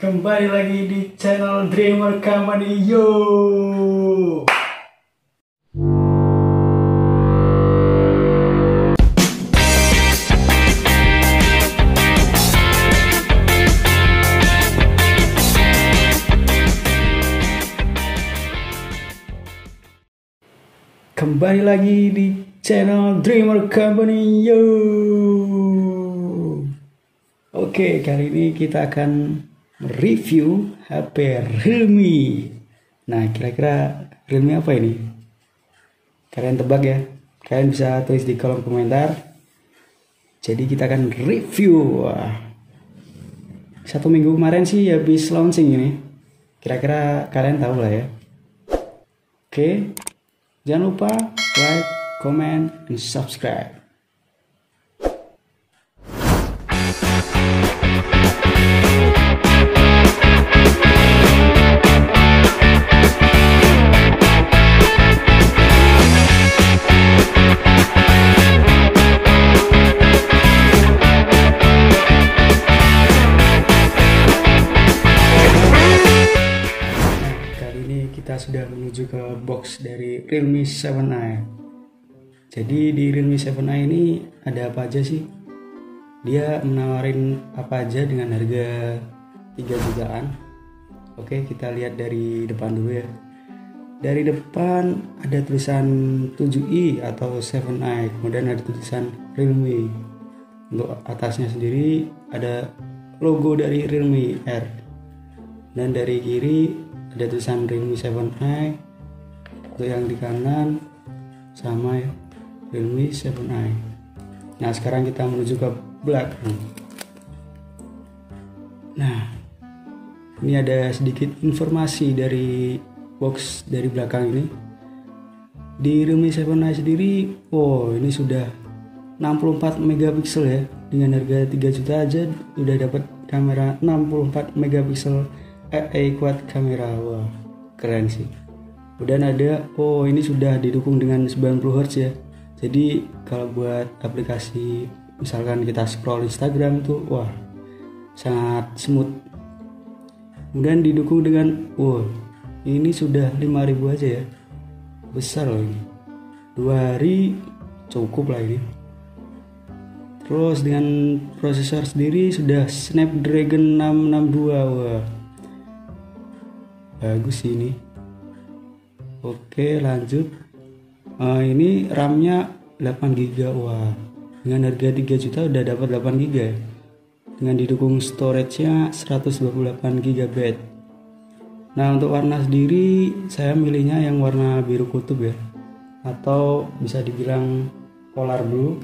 Kembali lagi di channel Dreamer Company Yo. Kembali lagi di channel Dreamer Company Yo. Oke, kali ini kita akan review HP Realme. Nah, kira-kira Realme apa ini? Kalian tebak ya. Kalian bisa tulis di kolom komentar. Jadi kita akan review. Satu minggu kemarin sih habis launching ini. Kira-kira kalian tahu lah ya. Oke, jangan lupa like, comment, and subscribe. Realme 7i. Jadi di Realme 7i ini ada apa aja sih? Dia menawarin apa aja dengan harga 3 jutaan. Oke, kita lihat dari depan dulu ya. Dari depan ada tulisan 7i atau 7i, kemudian ada tulisan Realme. Untuk atasnya sendiri ada logo dari Realme R dan dari kiri ada tulisan Realme 7i untuk yang di kanan sama ya. Realme 7i nah sekarang kita menuju ke belakang. Nah ini ada sedikit informasi dari box dari belakang ini. Di Realme 7i sendiri oh ini sudah 64 megapiksel ya. Dengan harga 3 juta aja udah dapat kamera 64 megapiksel AA quad kamera. Wah keren sih kemudian ada oh ini sudah didukung dengan 90 Hz ya. Jadi kalau buat aplikasi misalkan kita scroll Instagram tuh wah sangat smooth. Kemudian didukung dengan wow ini sudah 5000 aja ya. Besar loh ini. dua hari cukup lah ini. Terus dengan prosesor sendiri sudah Snapdragon 662 wah. Bagus sih ini oke lanjut. Uh, ini RAM-nya 8 GB wah. Dengan harga 3 juta udah dapat 8 GB ya? Dengan didukung storage-nya 128 GB nah untuk warna sendiri saya milihnya yang warna biru kutub ya. Atau bisa dibilang polar blue.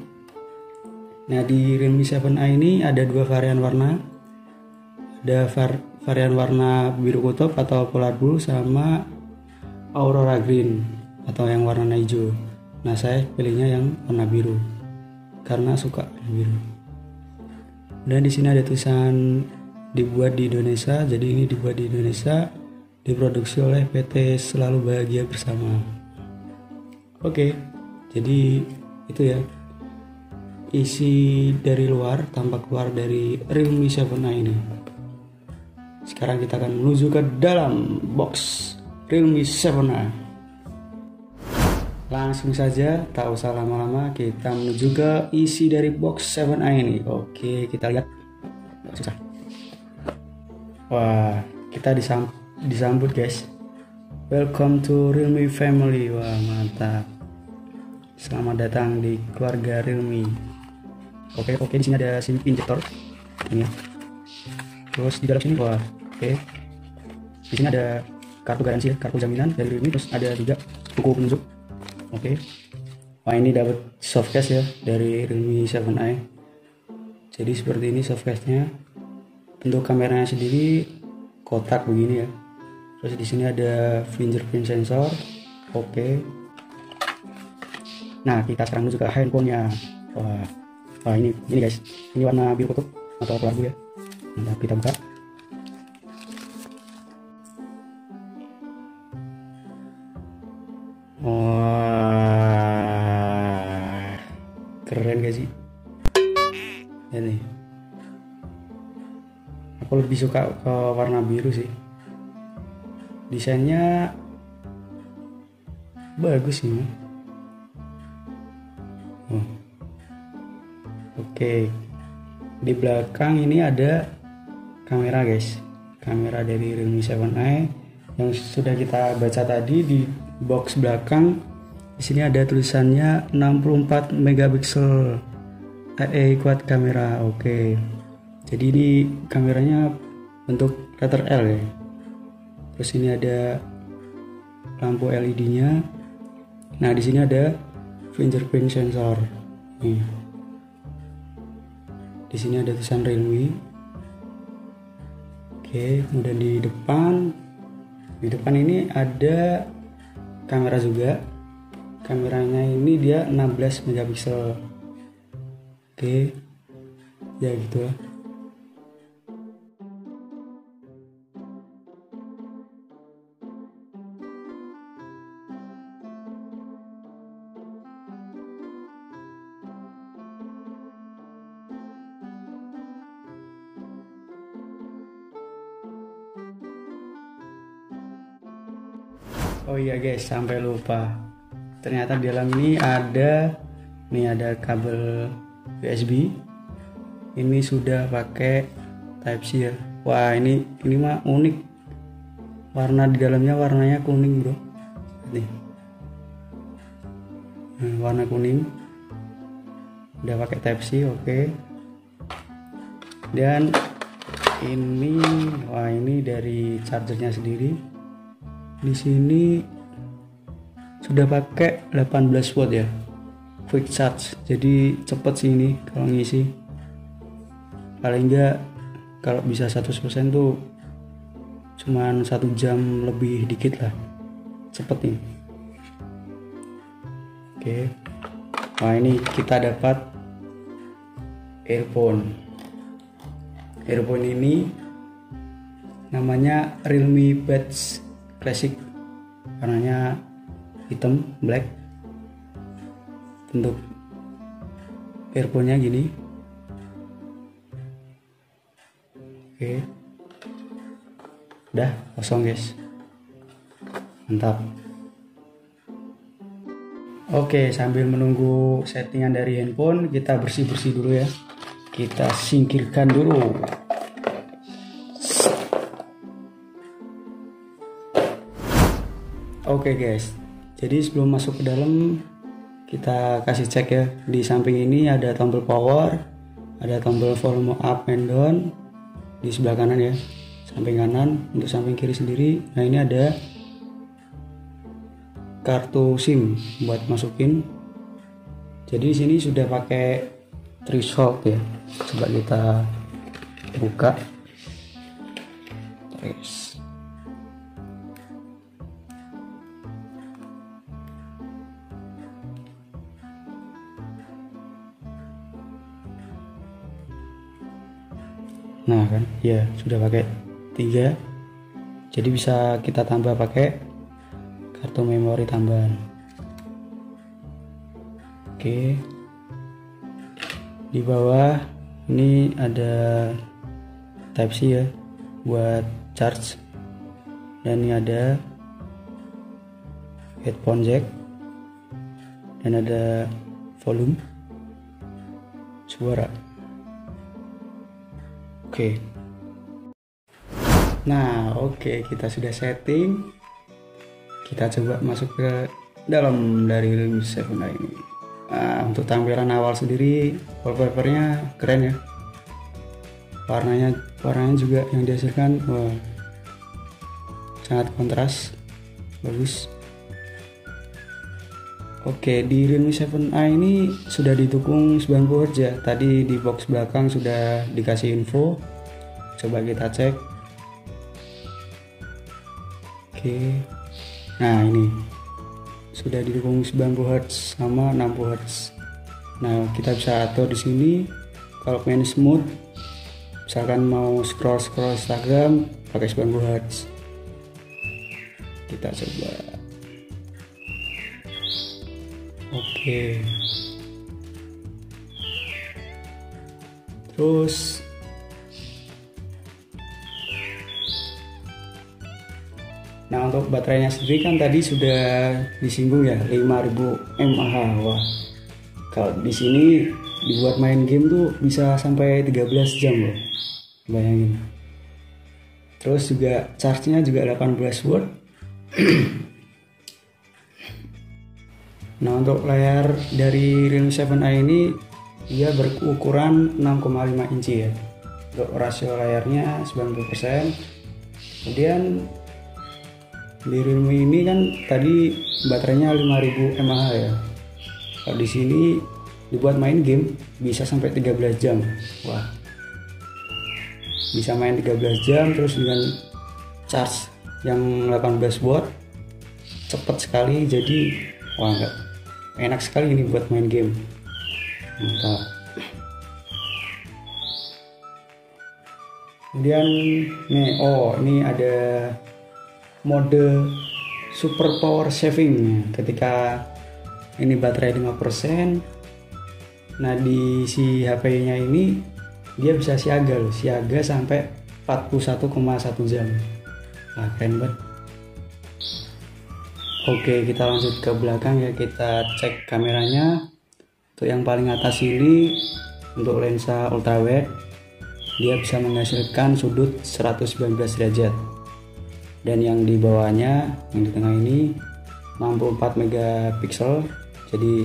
Nah di Realme 7i ini ada dua varian warna. Ada var varian warna biru kutub atau polar blue sama aurora green atau yang warna hijau. Nah saya pilihnya yang warna biru karena suka biru. Dan di sini ada tulisan dibuat di Indonesia. Jadi ini dibuat di Indonesia, diproduksi oleh PT Selalu Bahagia Bersama. Oke, jadi itu ya isi dari luar tampak keluar dari Realme 7i ini. Sekarang kita akan menuju ke dalam box Realme 7i. Langsung saja, tak usah lama-lama, kita menuju ke isi dari box 7i ini. Oke, kita lihat. Susah. Wah, kita disam disambut guys. Welcome to Realme family. Wah, mantap. Selamat datang di keluarga Realme. Oke, oke di sini ada SIM injector. Ini ya terus di dalam sini wah oke di sini ada kartu garansi ya, kartu jaminan dari Realme terus ada juga buku penunjuk. Oke. Okay. wah ini dapat softcase ya dari Realme 7i jadi seperti ini softcase-nya bentuk kameranya sendiri kotak begini ya. Terus di sini ada fingerprint sensor. Oke. Okay. nah kita sekarang menuju ke handphonenya. Wah wah ini ini guys. Ini warna biru kutub atau kelabu ya? Nah, kita buka wah keren gak sih? Ini. Aku lebih suka ke warna biru sih. Desainnya bagus sih oh. oke. Di belakang ini ada kamera guys. Kamera dari Realme 7i yang sudah kita baca tadi di box belakang di sini ada tulisannya 64 megapiksel AE quad kamera. Oke. Jadi ini kameranya bentuk letter L ya. Terus ini ada lampu LED nya nah di sini ada fingerprint sensor. Nih. Di sini ada tulisan Realme. Oke kemudian di depan di depan ini ada kamera juga. Kameranya ini dia 16 megapiksel. Oke. Ya gitu. lah Oh iya guys, sampai lupa. Ternyata di dalam ini ada nih ada kabel USB. Ini sudah pakai Type C ya. Wah, ini ini mah unik. Warna di dalamnya warnanya kuning, Bro. Nih. Nah, warna kuning. Udah pakai Type C, oke. Dan ini wah ini dari chargernya sendiri di sini sudah pakai 18 watt ya quick charge. Jadi cepet sih ini kalau ngisi. Paling enggak kalau bisa 100% tuh cuman satu jam lebih dikit lah cepet nih. Oke. Nah ini kita dapat earphone. Earphone ini namanya Realme Buds Classic warnanya hitam black. Bentuk earphone-nya gini. Oke. Udah kosong guys. Mantap. Oke sambil menunggu settingan dari handphone kita bersih-bersih dulu ya. Kita singkirkan dulu Oke okay guys, jadi sebelum masuk ke dalam kita kasih cek ya di samping ini ada tombol power, ada tombol volume up and down di sebelah kanan ya, samping kanan untuk samping kiri sendiri. Nah ini ada kartu SIM buat masukin. Jadi di sini sudah pakai threshold ya. Coba kita buka. Terus nah kan? ya sudah pakai tiga. Jadi bisa kita tambah pakai kartu memori tambahan. Oke. Di bawah ini ada type C ya buat charge. Dan ini ada headphone jack. Dan ada volume suara Oke. Nah, oke, okay, kita sudah setting. Kita coba masuk ke dalam dari Realme 7 ini. Nah, untuk tampilan awal sendiri, wallpapernya keren ya. Warnanya, warnanya juga yang dihasilkan, wah, sangat kontras, bagus. Oke, di Realme 7i ini sudah didukung 90 Hz ya. Tadi di box belakang sudah dikasih info. Coba kita cek. Oke. Nah, ini sudah didukung 90 Hz sama 60 Hz. Nah, kita bisa atur di sini kalau pengen smooth misalkan mau scroll scroll Instagram pakai 90 Hz. Kita coba Oke. Terus Nah untuk baterainya sendiri kan tadi sudah disinggung ya 5000 mAh wah kalau di sini dibuat main game tuh bisa sampai 13 jam loh bayangin terus juga charge nya juga 18 watt nah untuk layar dari Realme 7i ini dia berukuran 6,5 inci ya. Untuk rasio layarnya 90%. Kemudian di Realme ini kan tadi baterainya 5000 mAh ya kalau di sini dibuat main game bisa sampai 13 jam wah bisa main 13 jam terus dengan charge yang 18 watt cepet sekali jadi wah enggak enak sekali ini buat main game. Mantap. Kemudian nih oh ini ada mode super power saving. Ketika ini baterai 5% nah di si HP nya ini dia bisa siaga loh. Siaga sampai 41,1 jam. Nah keren banget oke kita lanjut ke belakang ya. Kita cek kameranya. Untuk yang paling atas ini untuk lensa ultrawide dia bisa menghasilkan sudut 119 derajat. Dan yang di bawahnya yang di tengah ini 64 megapiksel jadi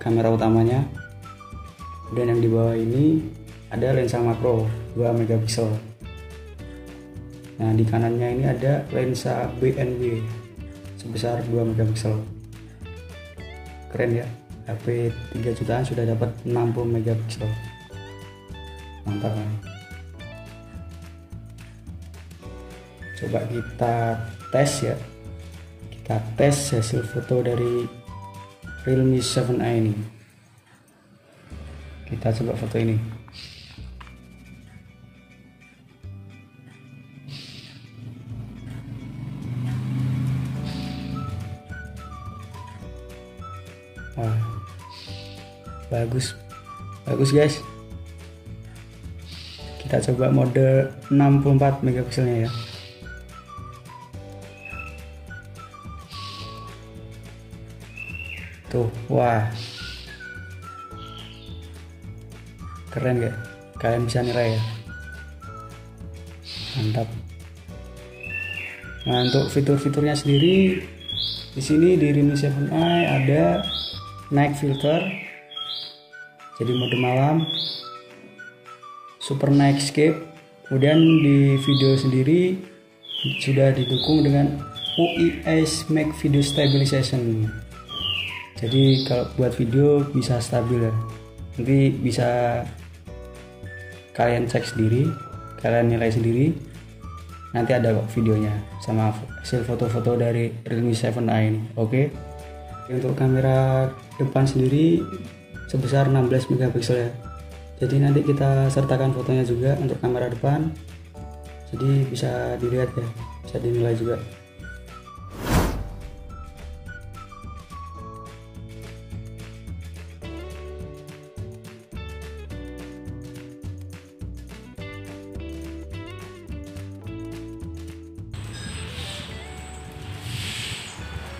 kamera utamanya. Dan yang di bawah ini ada lensa makro 2 megapiksel. Nah di kanannya ini ada lensa BNW sebesar 2 megapiksel. Keren ya HP 3 jutaan sudah dapat 60 megapiksel. Mantap kan coba kita tes ya. Kita tes hasil foto dari Realme 7i ini. Kita coba foto ini bagus. Bagus guys. Kita coba mode 64 megapikselnya ya. Tuh wah. Keren gak kalian bisa nilai ya. Mantap. Nah untuk fitur-fiturnya sendiri di sini di Realme 7i ada night filter jadi mode malam super night escape. Kemudian di video sendiri sudah didukung dengan UIS Mac Video Stabilization. Jadi kalau buat video bisa stabil ya. Nanti bisa kalian cek sendiri kalian nilai sendiri. Nanti ada kok videonya sama hasil foto-foto dari Realme 7i ini. Oke. Okay? untuk kamera depan sendiri sebesar 16 megapiksel ya. Jadi nanti kita sertakan fotonya juga untuk kamera depan. Jadi bisa dilihat ya bisa dinilai juga.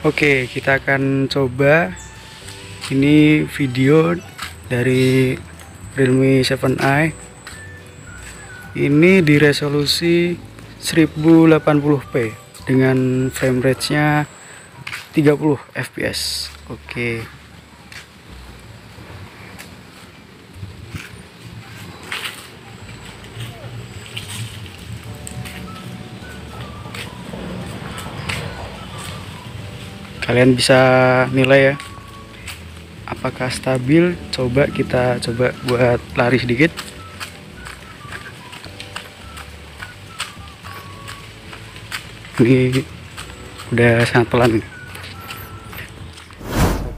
Oke, kita akan coba ini video dari Realme 7i. Ini di resolusi 1080p dengan frame rate-nya 30 fps. Oke. kalian bisa nilai ya apakah stabil? Coba kita coba buat lari sedikit. Ini udah sangat pelan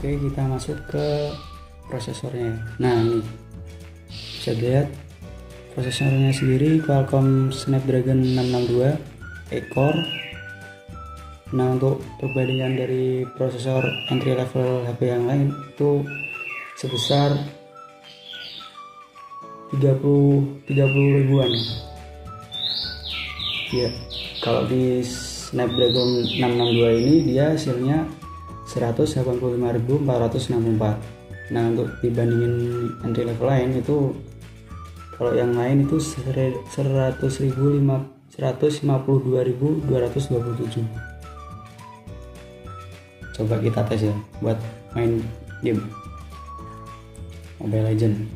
oke kita masuk ke prosesornya. Nah ini bisa lihat prosesornya sendiri Qualcomm Snapdragon 662 e-core Nah untuk perbandingan dari prosesor entry level HP yang lain itu sebesar 30 30 ribuan. Ya, kalau di Snapdragon 662 ini dia hasilnya 185.464 nah untuk dibandingin entry level lain itu kalau yang lain itu 100.500 152.227 coba kita tes ya buat main game. Mobile Legend.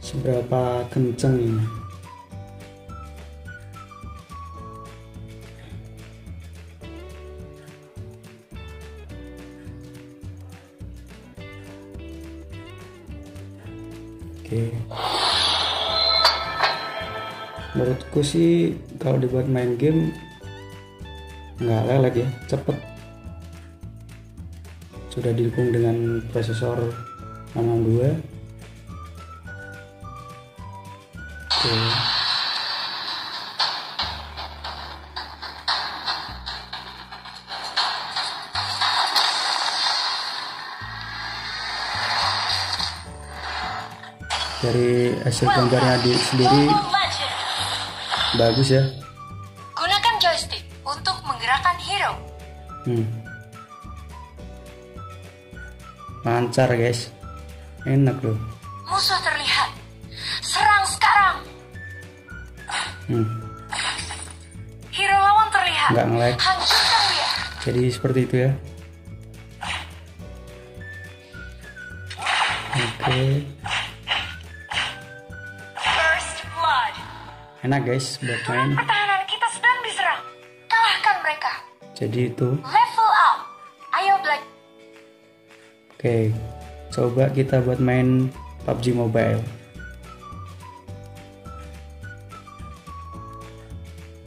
Seberapa kenceng ini? Oke. Menurutku sih kalau dibuat main game nggak lelet ya, cepet. Sudah didukung dengan prosesor 662. Oke. dari hasil gambarnya di sendiri bagus ya hmm. lancar guys enak loh Musuh terlihat. Serang sekarang. hmm. Hero lawan terlihat. nggak nge-lag Hancurkan dia. jadi seperti itu ya oke First blood. enak guys buat main jadi itu. Level up. Ayo Black. oke coba kita buat main PUBG Mobile.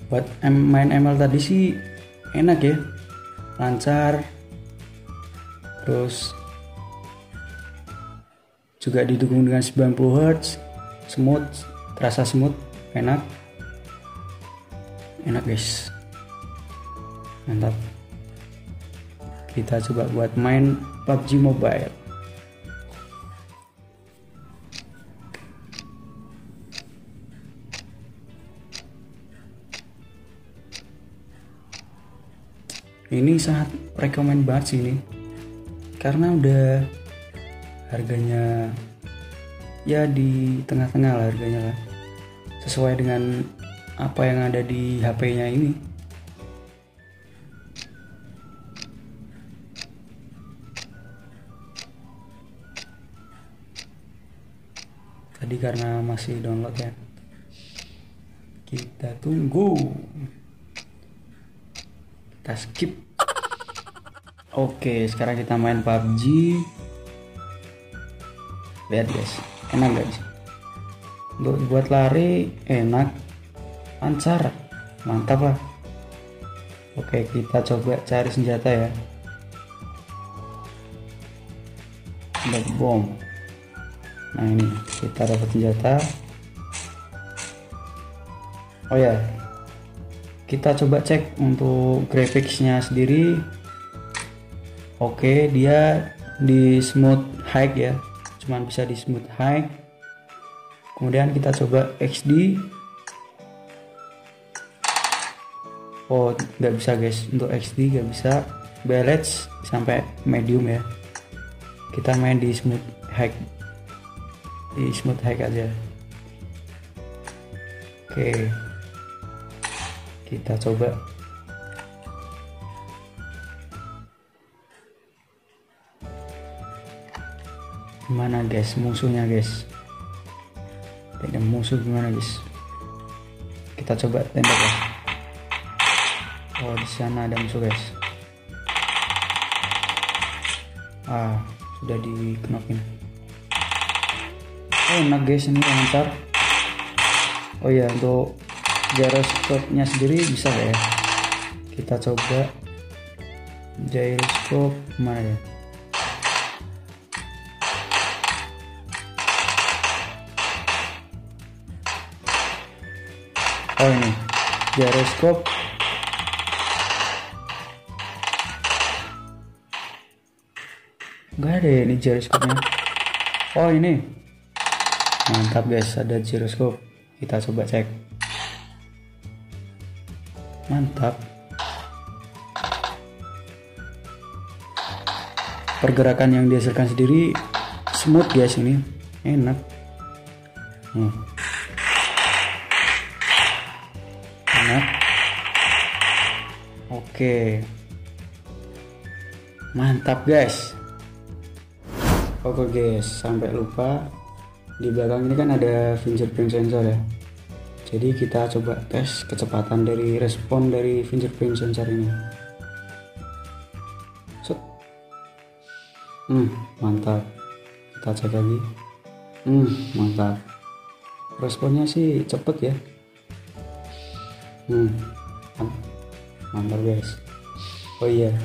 Buat main ML tadi sih enak ya. Lancar. Terus juga didukung dengan 90 Hz smooth terasa smooth enak. Enak guys mantap. Kita coba buat main PUBG Mobile. Ini sangat rekomend banget sih ini. Karena udah harganya ya di tengah-tengah lah harganya lah. Sesuai dengan apa yang ada di HP-nya ini tadi karena masih download ya. Kita tunggu. Kita skip. Oke sekarang kita main PUBG lihat guys. Enak guys untuk buat lari enak. Lancar. Mantap lah. Oke kita coba cari senjata ya. Bomb nah ini kita dapat senjata. Oh ya kita coba cek untuk graphicsnya sendiri. Oke dia di smooth high ya cuman bisa di smooth high. Kemudian kita coba XD oh nggak bisa guys. Untuk XD nggak bisa. Balance sampai medium ya. Kita main di smooth high di smooth high aja. Oke. Kita coba. Gimana guys? Musuhnya guys. Tidak musuh gimana guys? Kita coba tembak ya oh di sana ada musuh guys. Ah sudah dikenokin enak guys ini lancar oh ya untuk gyroscope-nya sendiri bisa ya. Kita coba. Gyroscope mana ya? Oh ini. Gyroscope Gak ada ya ini gyroscope-nya oh ini mantap guys. Ada gyroscope kita coba cek. Mantap. Pergerakan yang dihasilkan sendiri smooth guys ini. Enak. Hmm. enak. Oke. Mantap guys. Oke guys. Sampai lupa di belakang ini kan ada fingerprint sensor ya. Jadi kita coba tes kecepatan dari respon dari fingerprint sensor ini. Set. hmm mantap. Kita cek lagi. Hmm mantap. Responnya sih cepet ya. Hmm mantap guys. Oh iya.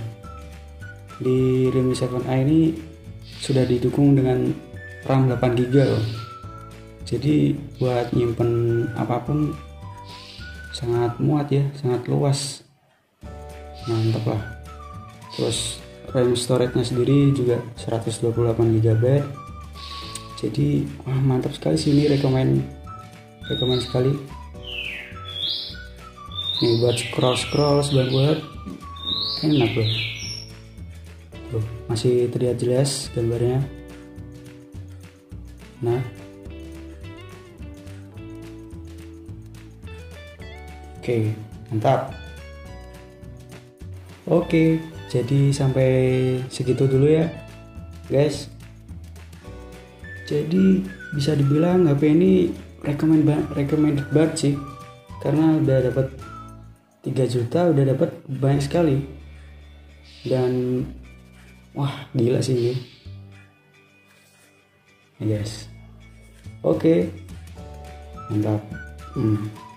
Di Realme 7i ini sudah didukung dengan RAM 8 GB loh jadi buat nyimpen apa pun sangat muat ya sangat luas. Mantap lah. Terus RAM storage nya sendiri juga 128 GB jadi wah mantap sekali sih ini rekomend rekomend sekali. Nih buat scroll scroll sebentar enak loh. Tuh, masih terlihat jelas gambarnya. Nah Oke, mantap. Oke, jadi sampai segitu dulu ya, guys. Jadi bisa dibilang HP ini recommend recommended banget sih, karena udah dapat 3 juta, udah dapat banyak sekali. Dan wah gila sih ini. Guys. Oke, mantap. Hmm.